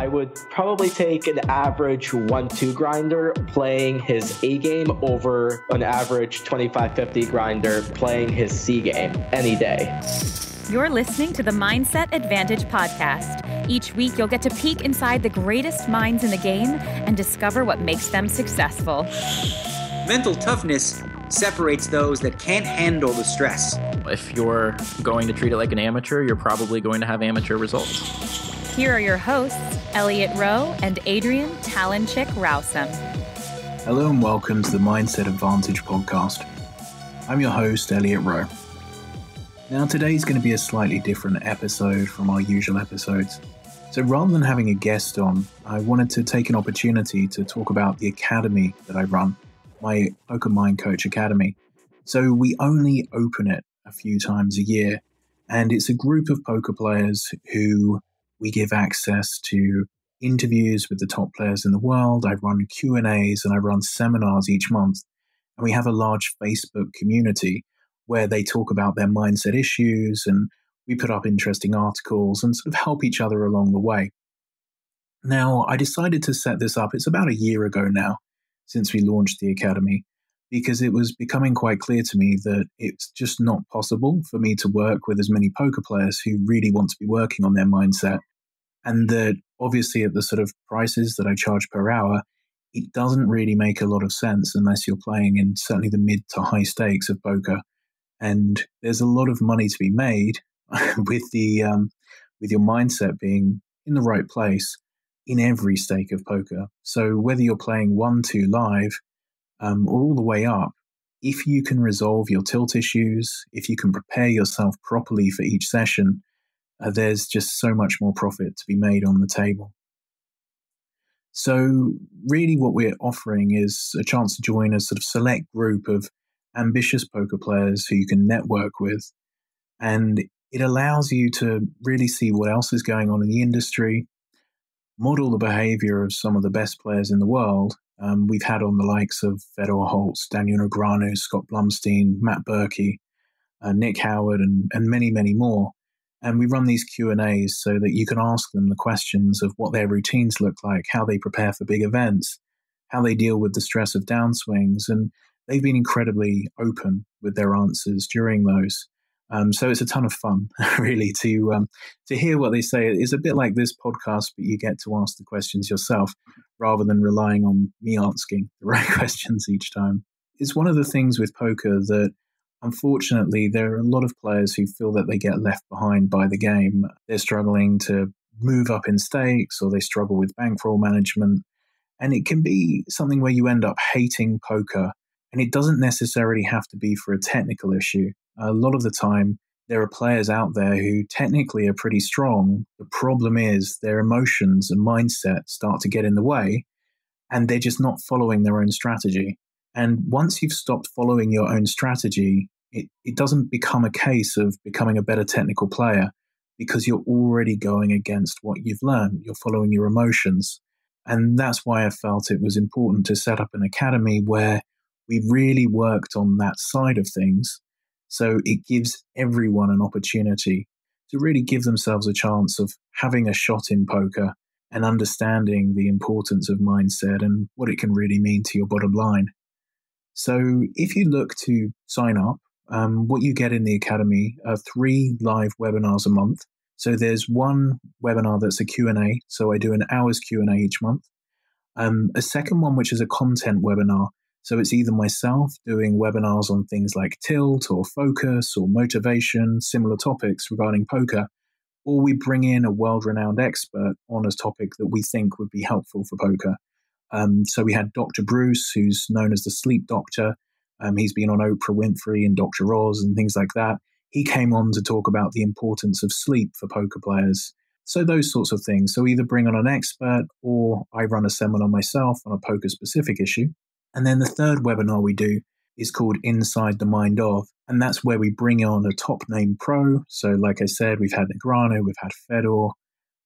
I would probably take an average 1 2 grinder playing his A game over an average 25 50 grinder playing his C game any day. You're listening to the Mindset Advantage podcast. Each week, you'll get to peek inside the greatest minds in the game and discover what makes them successful. Mental toughness separates those that can't handle the stress. If you're going to treat it like an amateur, you're probably going to have amateur results. Here are your hosts, Elliot Roe and Adrienne Talonchick Rowsome. Hello and welcome to the Mindset Advantage podcast. I'm your host, Elliot Roe. Now, today's going to be a slightly different episode from our usual episodes. So, rather than having a guest on, I wanted to take an opportunity to talk about the academy that I run, my Poker Mind Coach Academy. So, we only open it a few times a year, and it's a group of poker players who we give access to interviews with the top players in the world. I run Q and A's and I run seminars each month, and we have a large Facebook community where they talk about their mindset issues and we put up interesting articles and sort of help each other along the way. Now, I decided to set this up. It's about a year ago now since we launched the academy because it was becoming quite clear to me that it's just not possible for me to work with as many poker players who really want to be working on their mindset and that obviously at the sort of prices that I charge per hour, it doesn't really make a lot of sense unless you're playing in certainly the mid to high stakes of poker. And there's a lot of money to be made with the um, with your mindset being in the right place in every stake of poker. So whether you're playing one, two live, um, or all the way up, if you can resolve your tilt issues, if you can prepare yourself properly for each session, uh, there's just so much more profit to be made on the table. So, really, what we're offering is a chance to join a sort of select group of ambitious poker players who you can network with. And it allows you to really see what else is going on in the industry, model the behavior of some of the best players in the world. Um, we've had on the likes of Fedor Holz, Daniel Negreanu, Scott Blumstein, Matt Berkey, uh, Nick Howard, and, and many, many more and we run these q and a's so that you can ask them the questions of what their routines look like how they prepare for big events how they deal with the stress of downswings and they've been incredibly open with their answers during those. Um, so it's a ton of fun really to um, to hear what they say. It's a bit like this podcast but you get to ask the questions yourself rather than relying on me asking the right questions each time. It's one of the things with poker that Unfortunately, there are a lot of players who feel that they get left behind by the game. They're struggling to move up in stakes or they struggle with bankroll management. And it can be something where you end up hating poker. And it doesn't necessarily have to be for a technical issue. A lot of the time, there are players out there who technically are pretty strong. The problem is their emotions and mindset start to get in the way, and they're just not following their own strategy. And once you've stopped following your own strategy, it, it doesn't become a case of becoming a better technical player because you're already going against what you've learned. You're following your emotions. And that's why I felt it was important to set up an academy where we really worked on that side of things. So it gives everyone an opportunity to really give themselves a chance of having a shot in poker and understanding the importance of mindset and what it can really mean to your bottom line. So if you look to sign up, um, what you get in the academy are three live webinars a month. So there's one webinar that's a Q&A. So I do an hour's Q&A each month. Um, a second one, which is a content webinar. So it's either myself doing webinars on things like tilt or focus or motivation, similar topics regarding poker, or we bring in a world renowned expert on a topic that we think would be helpful for poker. Um, so we had Dr. Bruce, who's known as the sleep doctor. Um, he's been on Oprah Winfrey and Dr. Oz and things like that. He came on to talk about the importance of sleep for poker players. So those sorts of things. So either bring on an expert or I run a seminar myself on a poker specific issue. And then the third webinar we do is called Inside the Mind of, and that's where we bring on a top name pro. So, like I said, we've had Negreanu, we've had Fedor,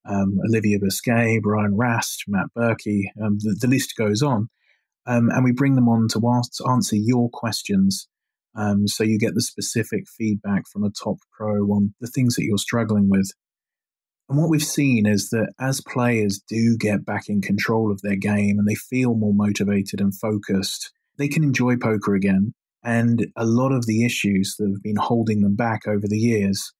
um, Olivier Busquet, Brian Rast, Matt Berkey, um, the, the, list goes on. Um, and we bring them on to ask, answer your questions. Um, so you get the specific feedback from a top pro on the things that you're struggling with. And what we've seen is that as players do get back in control of their game and they feel more motivated and focused, they can enjoy poker again. And a lot of the issues that have been holding them back over the years,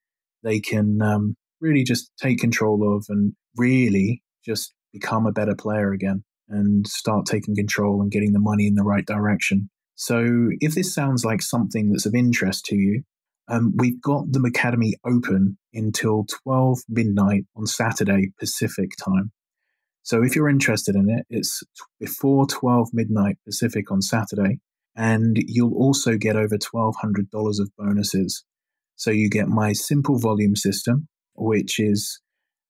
they can um, really just take control of and really just become a better player again and start taking control and getting the money in the right direction. So, if this sounds like something that's of interest to you, um, we've got the Academy open until 12 midnight on Saturday Pacific time. So if you're interested in it, it's before 12 midnight Pacific on Saturday, and you'll also get over $1,200 of bonuses. So you get my simple volume system, which is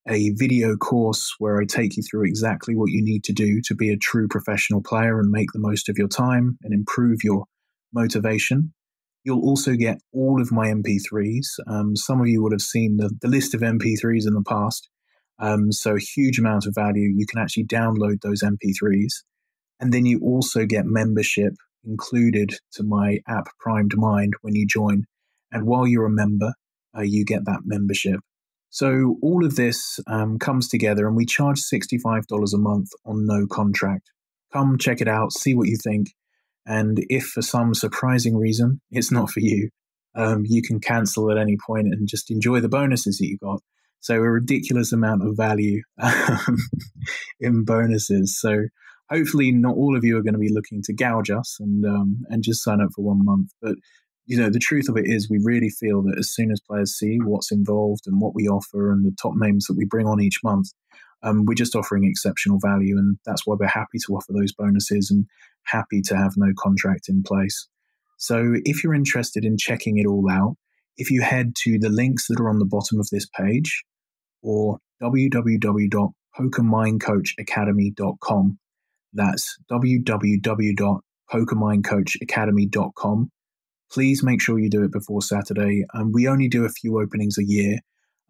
a video course where I take you through exactly what you need to do to be a true professional player and make the most of your time and improve your motivation. You'll also get all of my MP3s. Um, some of you would have seen the, the list of MP3s in the past. Um, so, a huge amount of value. You can actually download those MP3s. And then you also get membership included to my app Primed Mind when you join. And while you're a member, uh, you get that membership. So, all of this um, comes together, and we charge $65 a month on no contract. Come check it out, see what you think. And if for some surprising reason it's not for you, um, you can cancel at any point and just enjoy the bonuses that you got. So a ridiculous amount of value um, in bonuses. So hopefully not all of you are going to be looking to gouge us and um, and just sign up for one month. But you know the truth of it is we really feel that as soon as players see what's involved and what we offer and the top names that we bring on each month, um, we're just offering exceptional value, and that's why we're happy to offer those bonuses and happy to have no contract in place. So, if you're interested in checking it all out, if you head to the links that are on the bottom of this page or www.pokermindcoachacademy.com, that's www.pokermindcoachacademy.com. Please make sure you do it before Saturday. Um, we only do a few openings a year,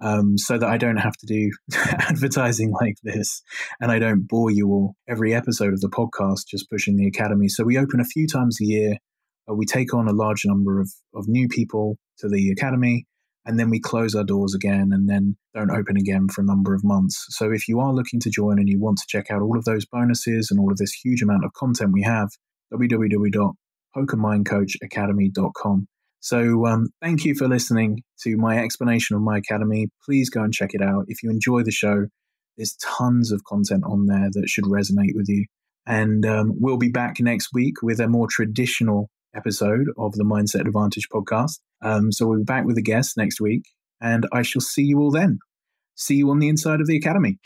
um, so that I don't have to do advertising like this and I don't bore you all every episode of the podcast just pushing the academy. So we open a few times a year. Uh, we take on a large number of, of new people to the academy and then we close our doors again and then don't open again for a number of months. So if you are looking to join and you want to check out all of those bonuses and all of this huge amount of content we have, www.pokermindcoachacademy.com. So um, thank you for listening to my explanation of my academy. Please go and check it out. If you enjoy the show, there's tons of content on there that should resonate with you. And um, we'll be back next week with a more traditional episode of the Mindset Advantage podcast. Um, so we'll be back with a guest next week, and I shall see you all then. See you on the inside of the academy.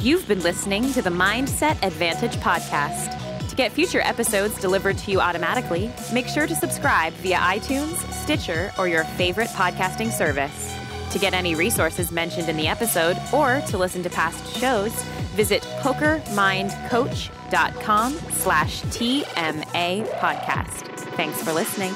You've been listening to the Mindset Advantage podcast. To get future episodes delivered to you automatically, make sure to subscribe via iTunes, Stitcher, or your favorite podcasting service. To get any resources mentioned in the episode or to listen to past shows, visit pokermindcoach.com slash TMA podcast. Thanks for listening.